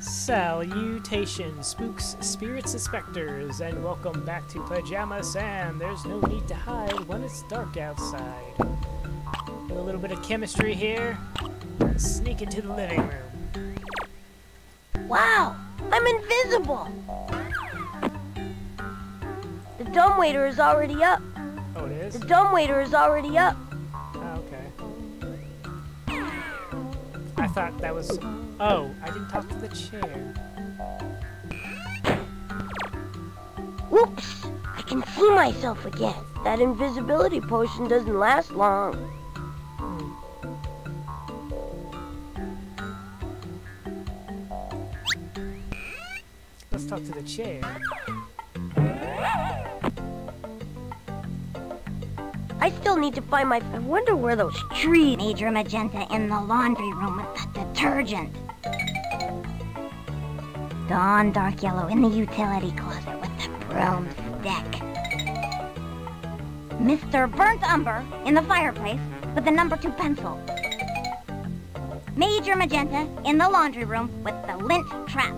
Salutations, spooks, spirits, and specters, and welcome back to Pajama Sam. There's no need to hide when it's dark outside. A little bit of chemistry here. Sneak into the living room. Wow, I'm invisible. The dumbwaiter is already up. Oh, it is? The dumbwaiter is already up. Oh, okay. I thought that was... Oh, I didn't talk to the chair. Whoops! I can see myself again. That invisibility potion doesn't last long. Let's talk to the chair. I still need to find my... I wonder where those trees... Major Magenta in the laundry room with the detergent. Dawn Dark Yellow in the utility closet with the broomstick. Mr. Burnt Umber in the fireplace with the number two pencil. Major Magenta in the laundry room with the lint trap.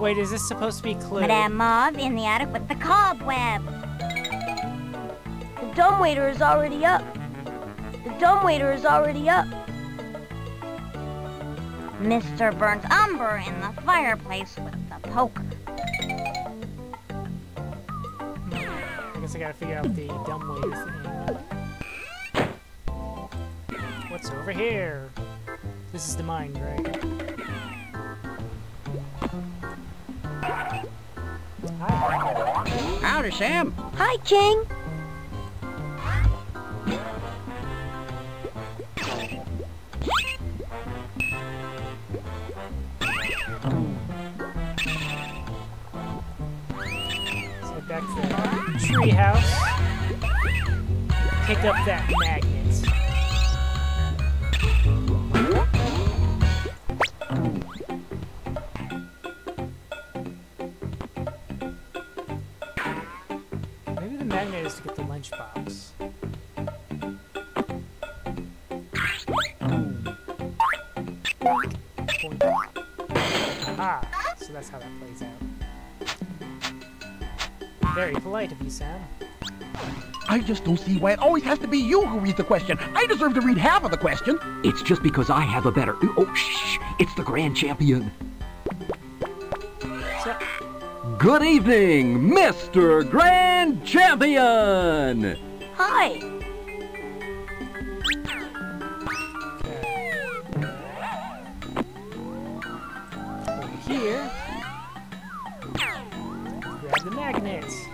Wait, is this supposed to be Clue? Madame Mauve in the attic with the cobweb. The dumbwaiter is already up. The dumbwaiter is already up. Mr. Burnt Umber in the fireplace with the poker. I guess I gotta figure out the dumbwaiter thing. What's over here? This is the mine, right? Hi. Howdy, Sam. Hi, King. Pick up that magnet. Maybe the magnet is to get the lunchbox. Ah, so that's how that plays out. Very polite of you, Sam. I just don't see why it always has to be you who reads the question. I deserve to read half of the question. It's just because I have a better. Oh, shh! It's the grand champion. So, Good evening, Mr. Grand Champion! Hi. over here, grab the magnets.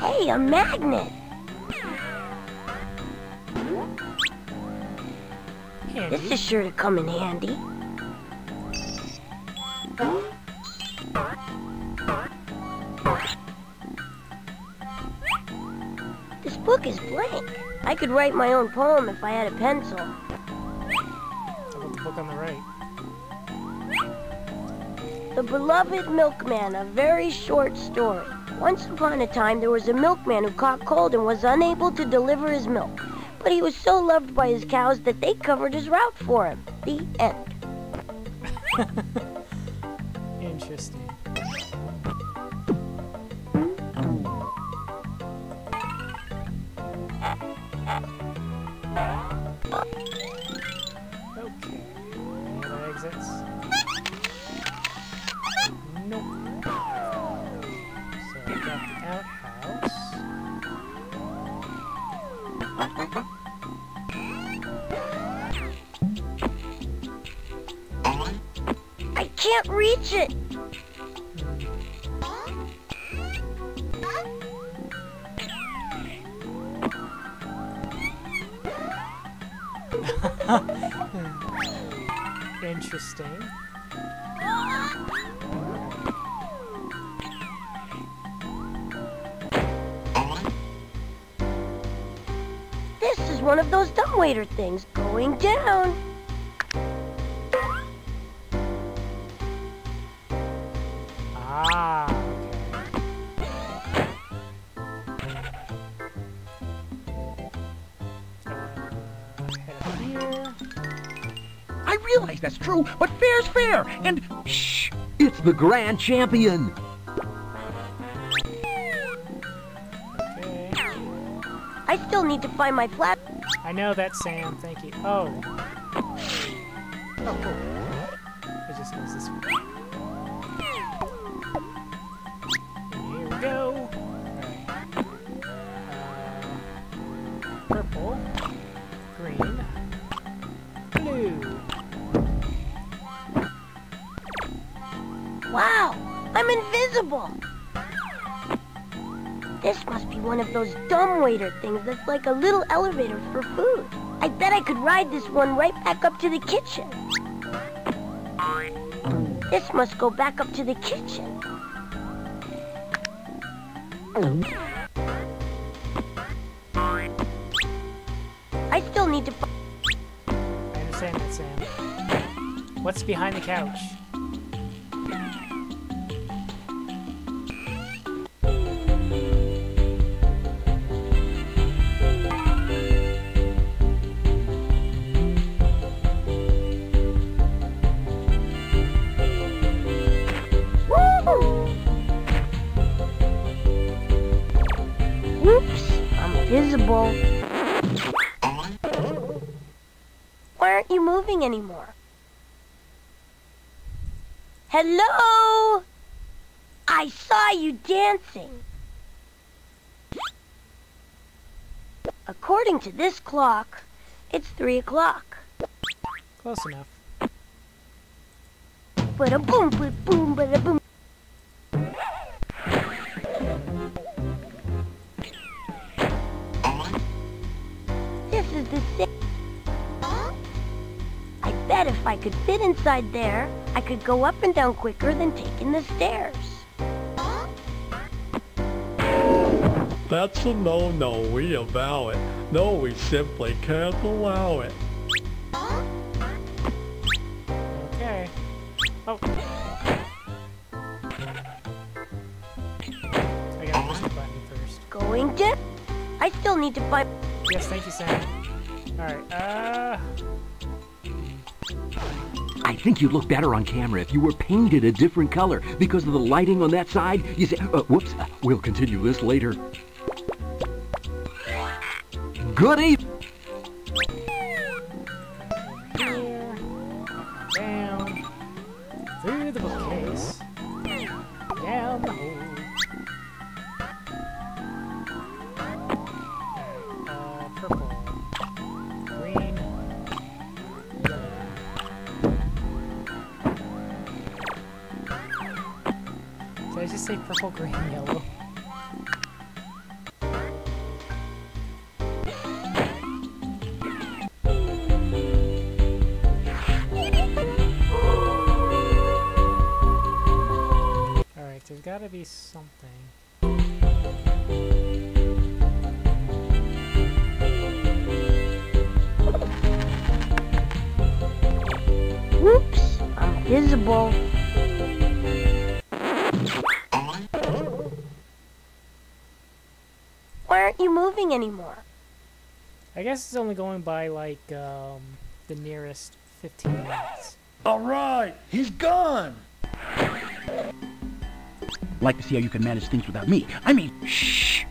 Hey, a magnet. Handy. This is sure to come in handy. This book is blank. I could write my own poem if I had a pencil. How about the book on the right? The Beloved Milkman, a very short story. Once upon a time, there was a milkman who caught cold and was unable to deliver his milk. But he was so loved by his cows that they covered his route for him. The end. Interesting. Okay. Exits? Nope. Got the outhouse. I can't reach it. Interesting. This one of those dumbwaiter things going down. Ah, I realize that's true, but fair's fair, and Shh! It's the grand champion! I still need to find my flat. I know that, Sam. Thank you. Oh. Oh, cool. It just goes this way. Here we go. Uh, purple. Green. Blue. Wow, I'm invisible. This must be one of those dumb waiter things that's like a little elevator for food. I bet I could ride this one right back up to the kitchen. This must go back up to the kitchen. I still need to... I understand that, Sam. What's behind the couch? I'm visible. Why aren't you moving anymore? Hello? I saw you dancing. According to this clock, it's three o'clock. Close enough. But a boom, but boom, But a boom, could fit inside there, I could go up and down quicker than taking the stairs. That's a no-no, we avow it. No, we simply can't allow it. Okay. Oh. I gotta push the button first. Going to... I still need to buy- Yes, thank you, Sam. Alright, uh... I think you'd look better on camera if you were painted a different color because of the lighting on that side. You say, uh, whoops, uh, we'll continue this later. Good evening. Say purple, green, yellow? Alright, there's gotta be something. Whoops, I'm visible. Why aren't you moving anymore? I guess it's only going by like um, the nearest 15 minutes. All right, he's gone. like to see how you can manage things without me. I mean, Shh.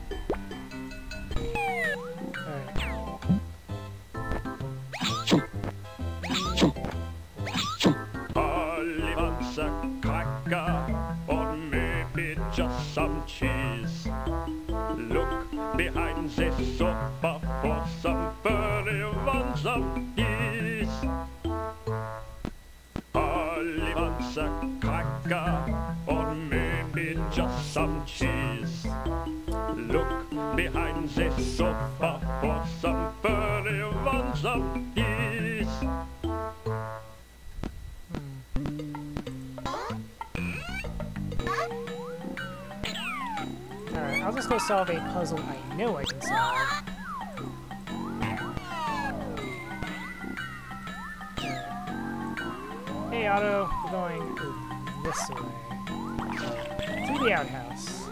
For some furry ones of these. Alright, I'll just go solve a puzzle I know I can solve. Hey Otto, we're going this way. To the outhouse.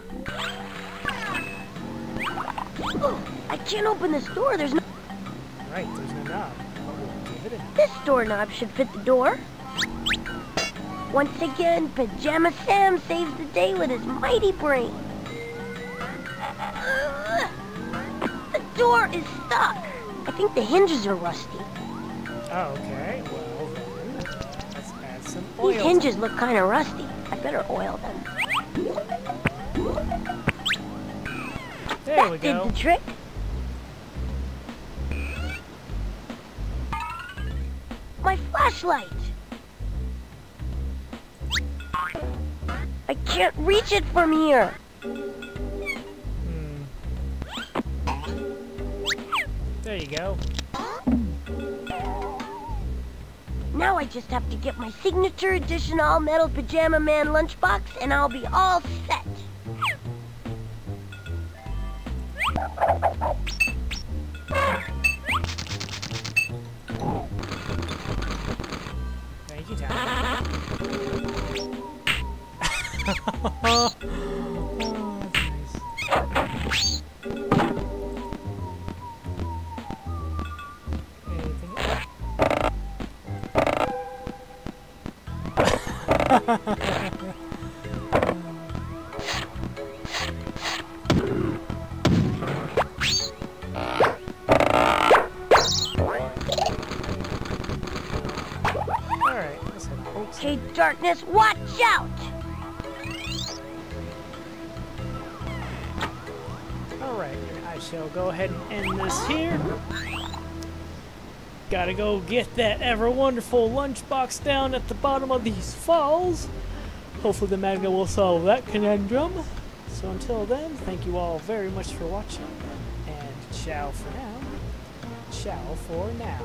Oh, I can't open this door. There's no... Right, there's no knob. But we'll it in. This doorknob should fit the door. Once again, Pajama Sam saves the day with his mighty brain. The door is stuck. I think the hinges are rusty. Oh, okay. Well, let's add some oil. These hinges look kind of rusty. I better oil them. There that we did the trick. My flashlight. I can't reach it from here. Hmm. There you go. Now I just have to get my signature edition all metal Pajama Man lunchbox and I'll be all set. Okay, darkness, watch out! Alright, I shall go ahead and end this here. Gotta go get that ever wonderful lunchbox down at the bottom of these falls. Hopefully the manga will solve that conundrum. So until then, thank you all very much for watching. And ciao for now. Ciao for now.